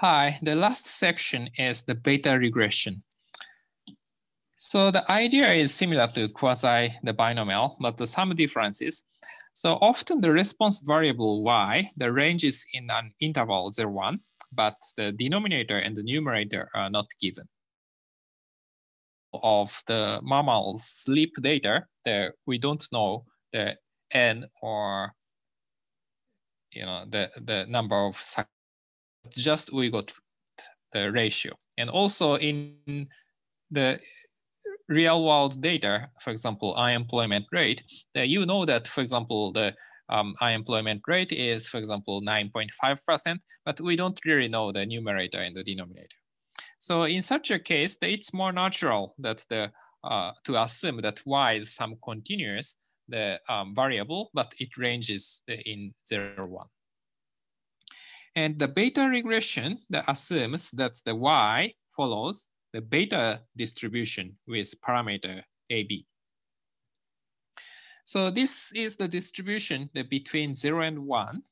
Hi, the last section is the beta regression. So the idea is similar to quasi the binomial, but the some differences. So often the response variable y, the range is in an interval 0, 1, but the denominator and the numerator are not given. Of the mammal's sleep data, the, we don't know the n or you know the, the number of just we got the ratio. And also in the real world data, for example, unemployment rate, you know that, for example, the um, unemployment rate is, for example, 9.5%, but we don't really know the numerator and the denominator. So in such a case, it's more natural that the uh, to assume that y is some continuous the um, variable, but it ranges in 0, 1. And the beta regression that assumes that the y follows the beta distribution with parameter AB. So this is the distribution between zero and one.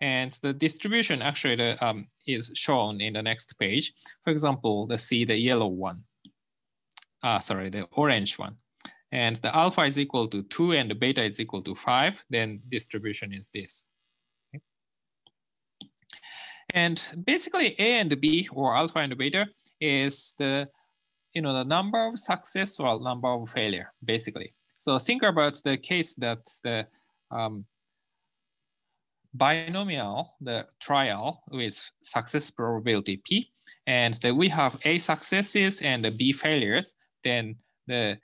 And the distribution actually the, um, is shown in the next page. For example, let's see the yellow one. Ah, sorry, the orange one. And the alpha is equal to two and the beta is equal to five, then distribution is this. And basically A and B or alpha and beta is the, you know, the number of success or number of failure, basically. So think about the case that the um, binomial, the trial with success probability P, and that we have A successes and B failures, then the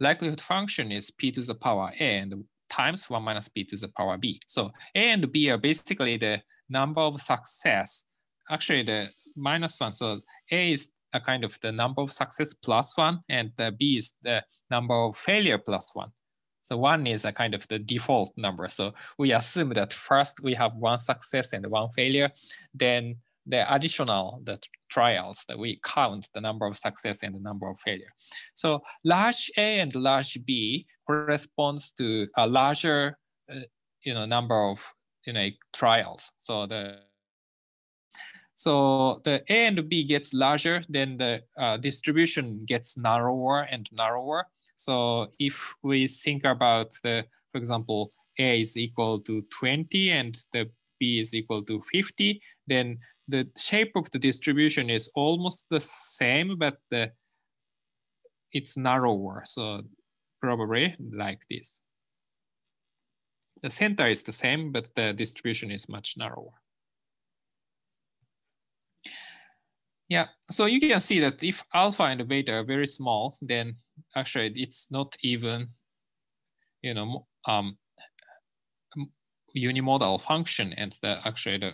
likelihood function is P to the power A and times one minus P to the power B. So A and B are basically the number of success, actually the minus one. So A is a kind of the number of success plus one, and the B is the number of failure plus one. So one is a kind of the default number. So we assume that first we have one success and one failure, then the additional the trials that we count the number of success and the number of failure. So large A and large B corresponds to a larger uh, you know number of you know trials. So the so the A and B gets larger, then the uh, distribution gets narrower and narrower. So if we think about the, for example, A is equal to 20 and the B is equal to 50, then the shape of the distribution is almost the same, but the it's narrower. So probably like this the center is the same, but the distribution is much narrower. Yeah, so you can see that if alpha and beta are very small, then actually it's not even, you know, um, unimodal function and the actually the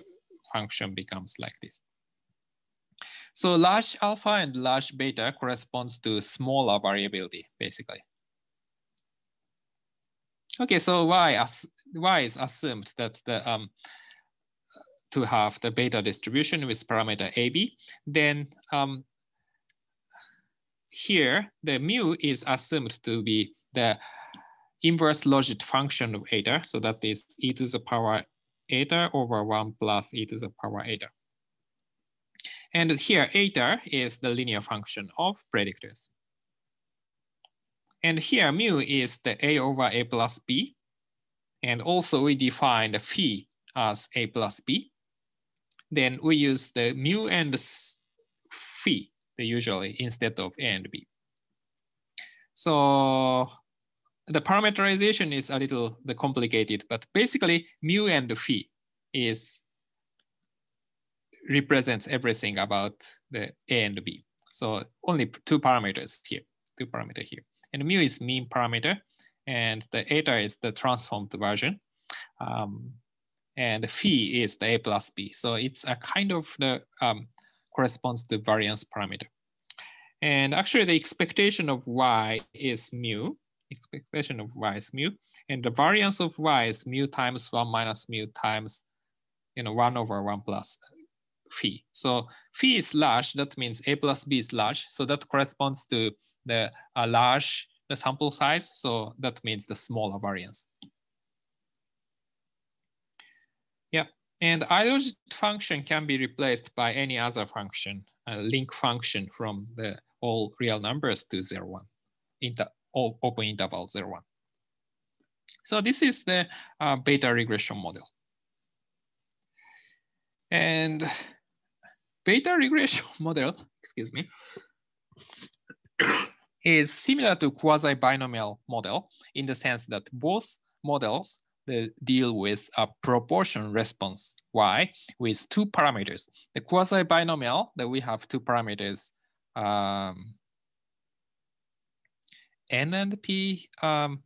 function becomes like this. So large alpha and large beta corresponds to smaller variability, basically. Okay, so y, y is assumed that the um, to have the beta distribution with parameter AB, then um, here the mu is assumed to be the inverse logit function of eta. So that is e to the power eta over one plus e to the power eta. And here eta is the linear function of predictors. And here mu is the a over a plus b. And also we define the phi as a plus b. Then we use the mu and the phi usually instead of a and b. So the parameterization is a little the complicated, but basically mu and phi is represents everything about the a and b. So only two parameters here, two parameter here and mu is mean parameter, and the eta is the transformed version. Um, and phi is the a plus b. So it's a kind of the um, corresponds to variance parameter. And actually the expectation of y is mu, expectation of y is mu, and the variance of y is mu times one minus mu times, you know, one over one plus phi. So phi is large, that means a plus b is large. So that corresponds to the large the sample size. So that means the smaller variance. Yeah, And ilogit function can be replaced by any other function, a link function from the all real numbers to zero one, in the open interval zero one. So this is the uh, beta regression model. And beta regression model, excuse me, is similar to quasi-binomial model in the sense that both models deal with a proportion response y with two parameters. The quasi-binomial that we have two parameters um, n and p. Um,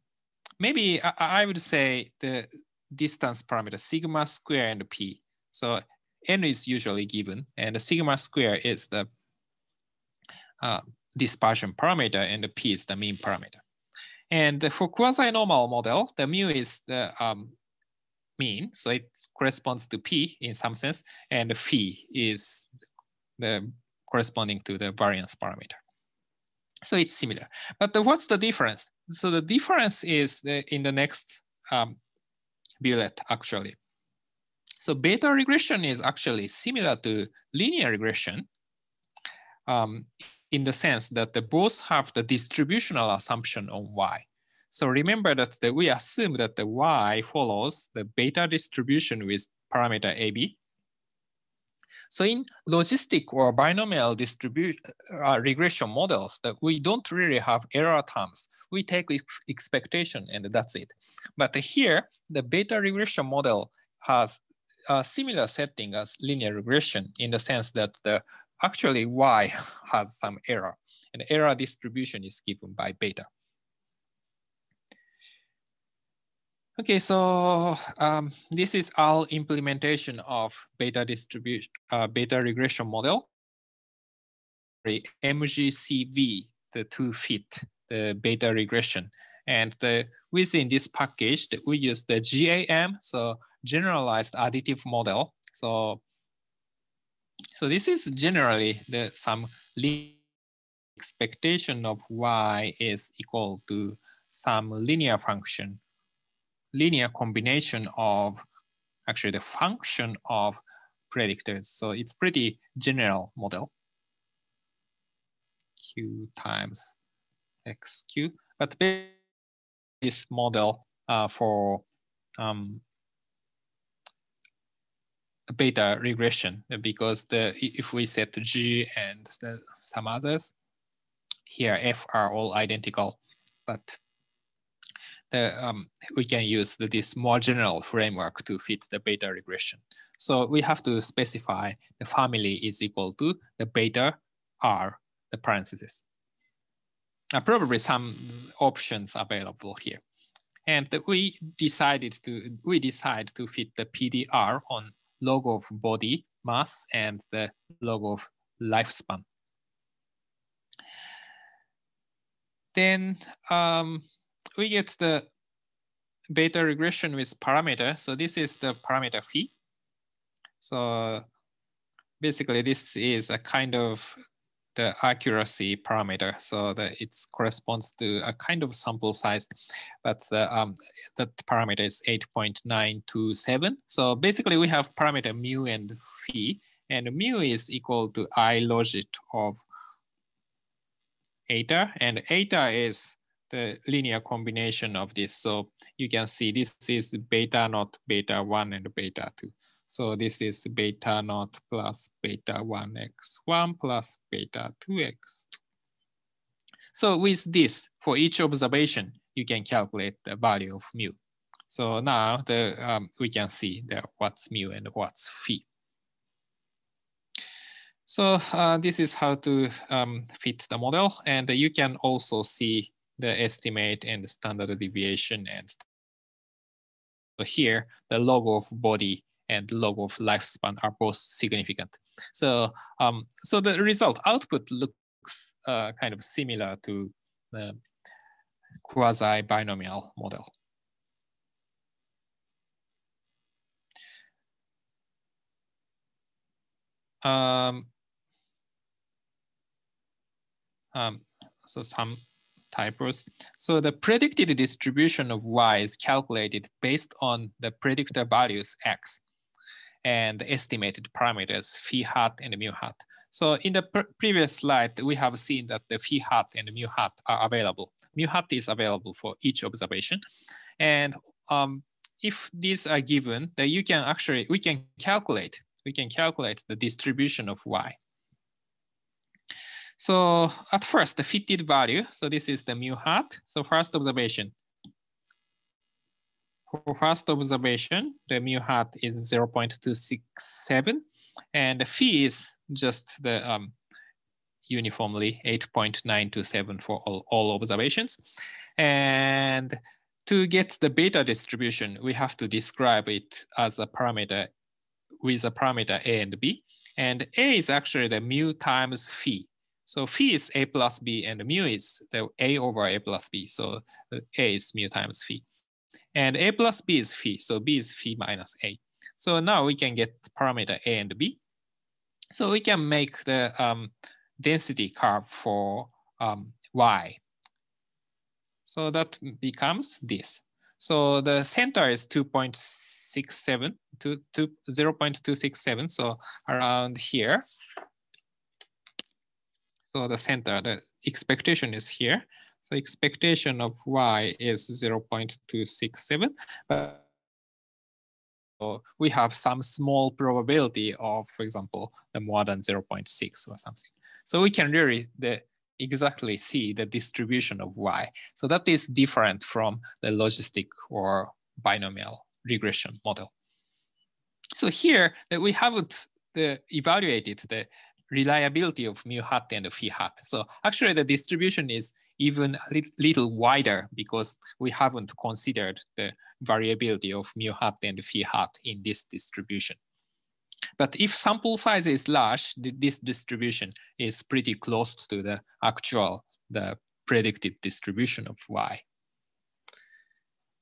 maybe I, I, would say the distance parameter sigma square and p. So n is usually given, and the sigma square is the uh, dispersion parameter, and the p is the mean parameter. And for quasi-normal model, the mu is the um, mean, so it corresponds to p in some sense, and phi is the corresponding to the variance parameter. So it's similar. But the, what's the difference? So the difference is the, in the next um, bullet, actually. So beta regression is actually similar to linear regression um, in the sense that they both have the distributional assumption on y. So remember that the, we assume that the y follows the beta distribution with parameter AB. So in logistic or binomial distribution uh, regression models, that we don't really have error terms. We take ex expectation and that's it. But here, the beta regression model has a similar setting as linear regression in the sense that the actually y has some error and error distribution is given by beta. Okay, so um, this is our implementation of beta distribution, uh, beta regression model. The MGCV the, to fit the beta regression. And the, within this package, we use the GAM, so generalized additive model. So so this is generally the some expectation of y is equal to some linear function, linear combination of actually the function of predictors. So it's pretty general model. Q times XQ, but this model uh, for um, beta regression because the if we set G and the, some others, here F are all identical, but um, we can use the, this more general framework to fit the beta regression. So we have to specify the family is equal to the beta R, the parentheses. Uh, probably some options available here. And we decided to, we decide to fit the PDR on log of body mass and the log of lifespan. Then um, we get the beta regression with parameter. So this is the parameter phi. So basically this is a kind of the accuracy parameter. So that it corresponds to a kind of sample size, but the, um, that parameter is 8.927. So basically we have parameter mu and phi, and mu is equal to i logit of eta, and eta is the linear combination of this. So you can see this is beta not beta one and beta two. So this is beta naught plus beta 1x1 plus beta 2x2. So with this, for each observation, you can calculate the value of mu. So now the, um, we can see the, what's mu and what's phi. So uh, this is how to um, fit the model. And you can also see the estimate and the standard deviation. And so here, the log of body and log of lifespan are both significant. So, um, so the result output looks uh, kind of similar to the quasi-binomial model. Um, um, so some typos. So the predicted distribution of y is calculated based on the predictor values x. and estimated parameters phi hat and mu hat. So in the previous slide, we have seen that the phi hat and mu hat are available. Mu hat is available for each observation. And um, if these are given, then you can actually, we can calculate, we can calculate the distribution of y. So at first, the fitted value, so this is the mu hat. So first observation, for first observation, the mu hat is 0.267 and the phi is just the um, uniformly 8.927 for all, all observations. And to get the beta distribution, we have to describe it as a parameter with a parameter a and b. And a is actually the mu times phi. So phi is a plus b and mu is the a over a plus b. So a is mu times phi. And a plus b is phi, so b is phi minus a. So now we can get parameter a and b. So we can make the um, density curve for um, y. So that becomes this. So the center is 2.67 to, to 0.267, so around here. So the center, the expectation is here. So expectation of y is 0.267, but we have some small probability of, for example, the more than 0.6 or something. So we can really the, exactly see the distribution of y. So that is different from the logistic or binomial regression model. So here we haven't the, evaluated the reliability of mu hat and phi hat. So actually the distribution is even a little wider because we haven't considered the variability of mu hat and phi hat in this distribution. But if sample size is large, this distribution is pretty close to the actual, the predicted distribution of y.